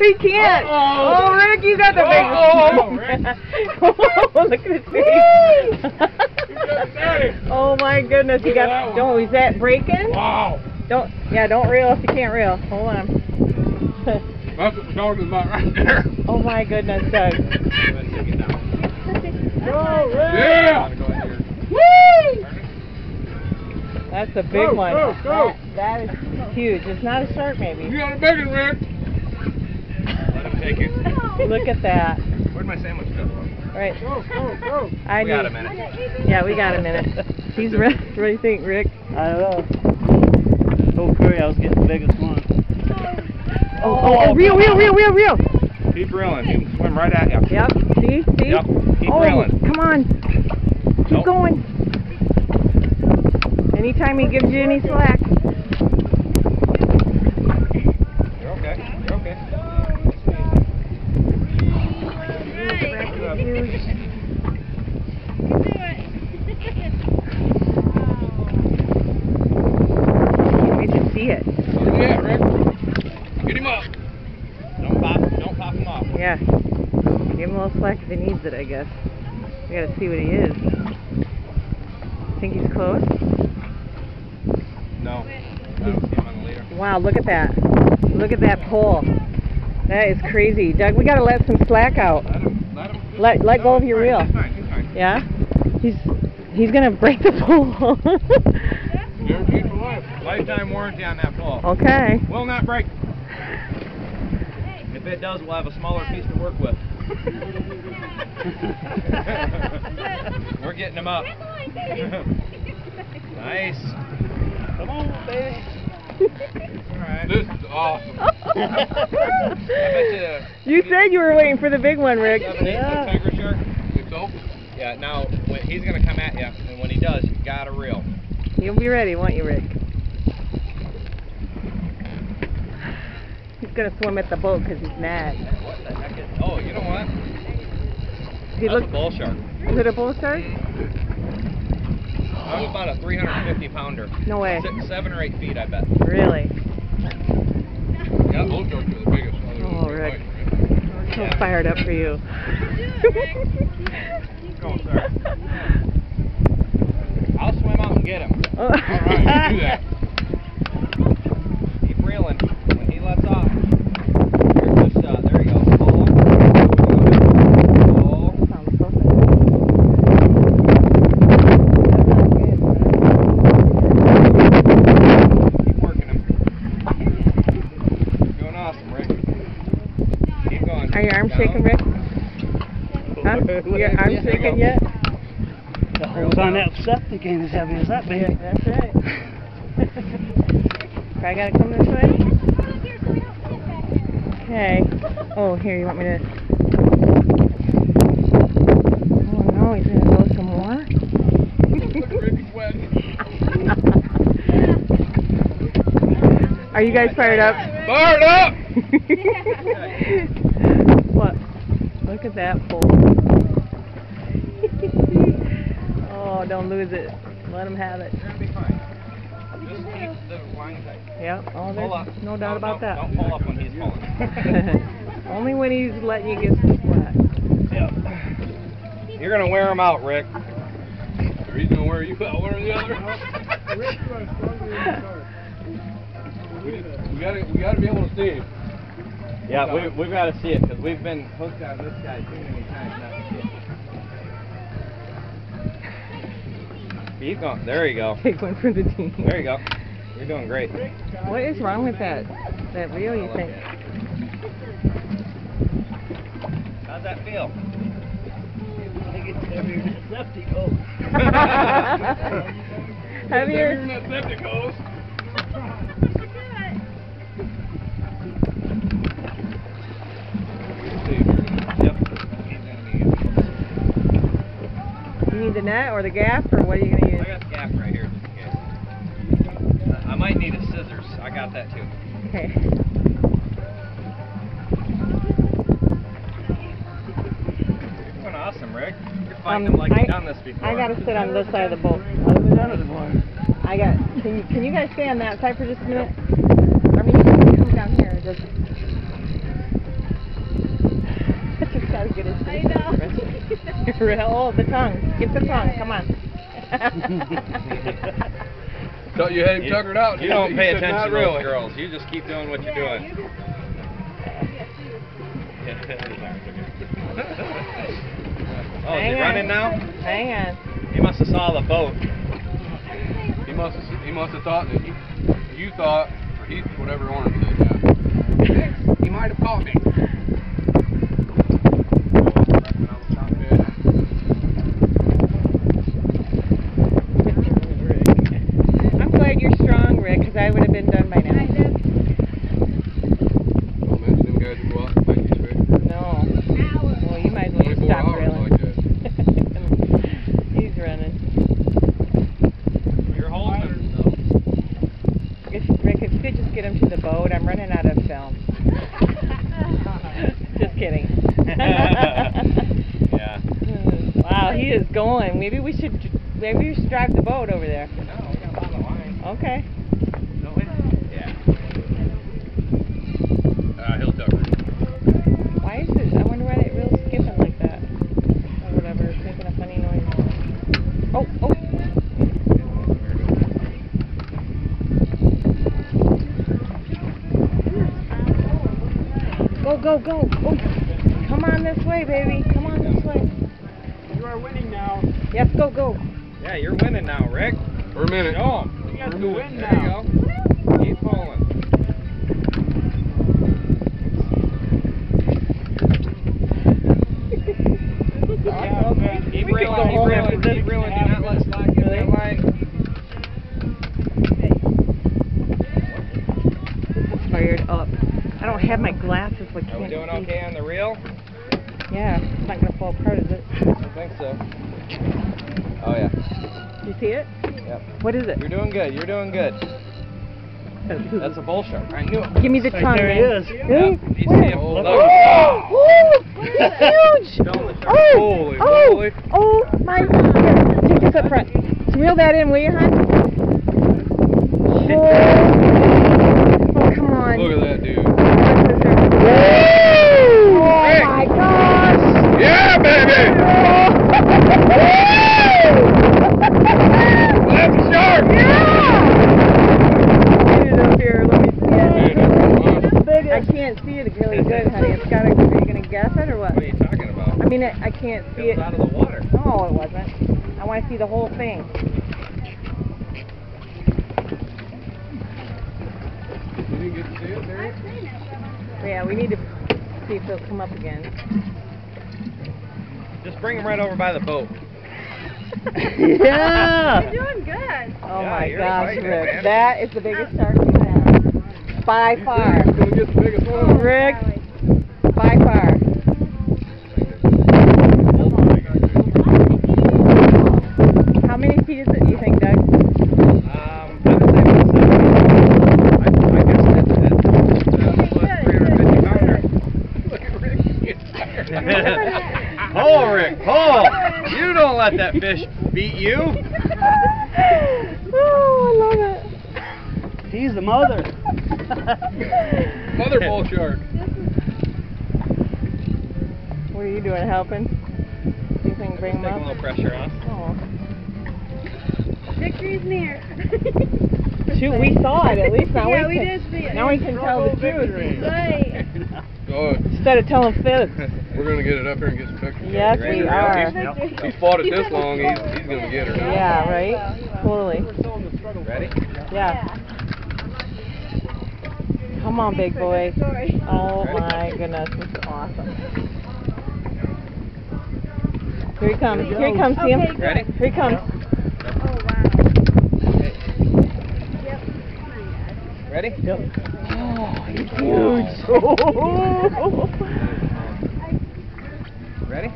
he can't. Uh-oh. Oh, Rick, you got the Uh-oh, big. oh, look at his face. oh my goodness, at got. Don't. Is that breaking? Wow. Don't. Yeah, don't reel if you can't reel. Hold on. That's what we're talking about right there. oh my goodness, Doug. Yeah. That's a big Go, one. go, go. That, that is huge. It's not a shark, You maybe. got a big one, Rick. Let him take it. Look at that. Where'd my sandwich go? Right. Go, go, go. I We got a minute. Yeah, we got a minute. He's ready. What do you think, Rick? I don't know. Told Curry I was getting the biggest one. Oh, oh, oh, oh reel, reel, reel, reel, reel. Keep reeling. He can swim right at you. Yep. See, see. Yep. Keep oh, reeling. come on. Keep Nope. going. Anytime he gives you any slack. You're okay. You're okay. You can see it. Yeah, Rick. Get him up. Don't pop. Don't pop him off. Yeah. Give him a little slack if he needs it, I guess. We gotta see what he is. Think he's close? No. I don't see him on the leader. Wow, look at that. Look at that pole. That is crazy. Doug, we gotta let some slack out. Let him. Let him. Let let go of your reel. He's fine. He's fine. Yeah? He's he's gonna break the pole. Guaranteed for life. Lifetime warranty on that pole. okay. Will not break. If it does, we'll have a smaller piece to work with. We're getting him up. nice. Come on, baby. Alright. This is awesome. You. You said you were waiting for the big one, Rick. Seven, eight tiger shark. It's open. Yeah. Now when, he's gonna come at you, and when he does, you gotta reel. You'll be ready, won't you, Rick? He's gonna swim at the boat because he's mad. What the heck is? Oh, you know what? He That's look, a bull shark. is it a bull shark? Was about a 350 pounder. No way. Six, seven or eight feet, I bet. Really? Yeah, those sharks are the biggest. Oh, Rick. white, So fired up for you. Go, sir. I'll swim out and get him. Oh. All right, you do that. Keep reeling. When he lets off, here's the shot. There you go. Pull. Pull. Sounds perfect. Keep working him. Doing awesome, Rick. Keep going. Are your arms Down. shaking, Rick? Huh? Your arms Yeah. shaking yet? The holes on ain't as heavy as that, baby. That's right. I gotta come this way? Okay. Oh, here, you want me to... Oh no, he's gonna go some more? Look at Ricky's wet. Are you guys fired up? Fired up! what? Look at that pole. Don't lose it. Let him have it. You're be fine. Just keep the line tight. Yep. Oh, there's no doubt Don't- about don't- that. Don't pull up when he's pulling. Only when he's letting you get some slack. Yep. You're gonna wear him out, Rick. Or he's gonna wear you out, one or the other. We, just- we gotta, we gotta be able to see him. Yeah, we, we've got to see it because we've been hooked on this guy too many times not to see it. Keep going. There you go. Take one for the team. There you go. You're doing great. What is wrong with that? That reel, you think? How's that feel? I think it's heavier than a septic. Heavier? Even that hose. Yep. He's gonna be. You need the net or the gaff, or what are you gonna use? need a scissors. I got that too. Okay. You're doing awesome, Rick. You're fighting um, them like I, you've done this before. I gotta sit on this side of the boat. I've never done it before. I got. Can you, can you guys stay on that side for just a minute? I mean, you can come down here. Just. Just as good as. I know. Real. Oh, the tongue. Get the tongue. Come on. Thought you had him tuckered out. You don't He pay attention to really." those girls. You just keep doing what you're doing. oh, is he running now? Hang on. He must have saw the boat. He must have. He must have thought that you, you thought, or he, whatever Orange said. Yeah. he might have caught me. I'm glad you're strong, Rick, because I would have been done by now. Don't mention them guys who go out and fight these fish. No. Well, you might as well just 24 stop hours reeling. like that. He's running. You're holding him. If, Rick, if you could just get him to the boat, I'm running out of film. just kidding. yeah. wow, he is going. Maybe we should, maybe we should drive the boat over there. No, we got a lot of line. Okay. Go, go, go. Oh, come on this way, baby. Come on this way. You are winning now. Yes, go, go. Yeah, you're winning now, Rick. For a minute. Show him. You got to minute. win There you go. Keep pulling. Yeah. Keep We could go reeling, keep reeling, keep reeling. Do not let slack in that line. This is fired up. I don't have my glasses, so I Are can't we doing see. okay on the reel? Yeah, it's not gonna fall apart, is it? I think so. Oh yeah. You see it? Yep. What is it? You're doing good. You're doing good. That's a bull shark. I knew it. Give me the Right tongue. there he is. Really? Yep. You see Where? him. Oh, Oh, oh, huge! Show him the shark. Oh, Holy oh, moly. oh my! Here, take this up front. Reel that in, will you, hon? Oh, oh come on. Look at that dude. Oh my gosh! Yeah, baby! That's a shark! Get it up here. Let me see it. Man, I can't see it really good, honey. It's gotta. Are you gonna guess it or what? What are you talking about? I I, I can't see It it. out of the water. No, it wasn't. I want to see the whole thing. You didn't get to see it, Mary? Yeah, we need to see if it'll come up again. Just bring him right over by the boat. Yeah. You're doing good. Oh Yeah, my gosh, fighting Rick. man. That is the biggest shark we've had. By You far. think gonna get the biggest one. Rick, by far. How many feet is it, do you think, Doug? Um, I would say about seven. I, I guess that's it. That's what 350 pounder. Look at Rick. He gets tired. Pull, You don't let that fish beat you. oh, I love it. He's the mother. Mother bull shark. What are you doing, helping? Do you think bring Take a little pressure on. Oh. Victory's near. Shoot, we saw it at least. Now yeah, we we can, did see it. Now we can tell the truth Right. Oh, instead of telling fibs. we're gonna get it up here and get some pictures. Yes, we to are. He's, he's fought it this long, he's, he's gonna get her now. Yeah, right? Totally. Ready? Yeah. Come on, big boy. Oh my goodness, this is awesome. Here he comes. Here he comes. See him? Okay. Ready? Here he comes. Oh, wow. Yep. Come on, guys. Ready? Yep. Ready?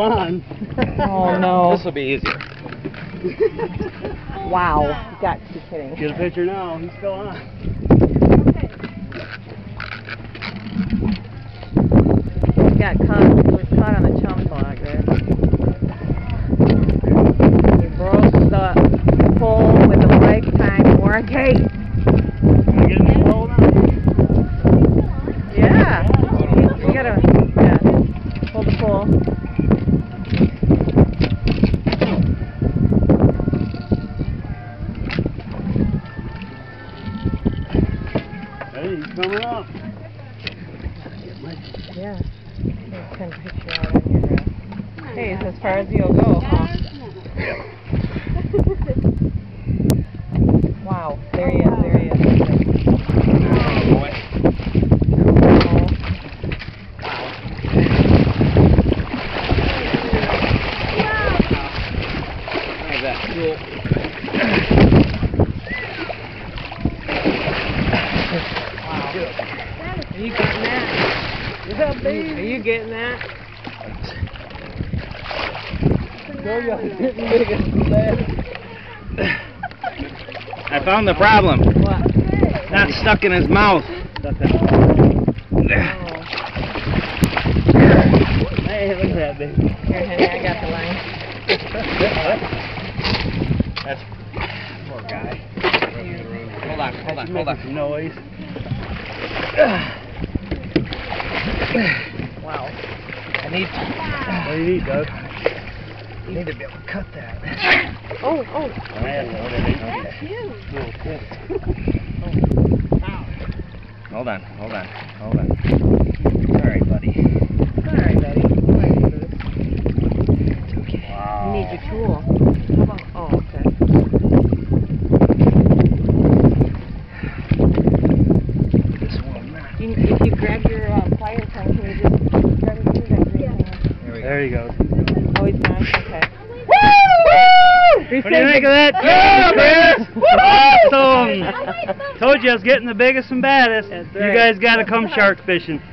Okay. Still on. Oh no. This will be easier. Wow. You got to be kidding. Get a picture now. He's still on. He got caught, was caught on the Hey, he's coming up. Yeah. Let's send picture out on your, Hey, it's as far as you'll go, huh? Wow. There he is, there he is. Oh, boy. Oh. Like that. Cool. Are you getting that? What's up, baby? Are you getting that? I found the problem. What? Not stuck in his mouth. Hey, look at that baby. Here, honey, I got the line. That's poor guy. Hold on, hold on, hold on. noise. Wow. I need, What do you need, Doug? I need to be able to cut that. Oh, oh. oh One, I. That's huge. Oh, hold on, hold on, hold on. All right, buddy. All right, buddy. All right, Bruce. It's okay. You need your tool. How about, oh, okay. This one. You, if you grab your uh, pliers, honey, can you just grab it through that green thing? There we go. There he goes. Oh, he's gone? Okay. What do you think of that? Yeah! Awesome! Told you I was getting the biggest and baddest. That's You guys gotta come shark fishing.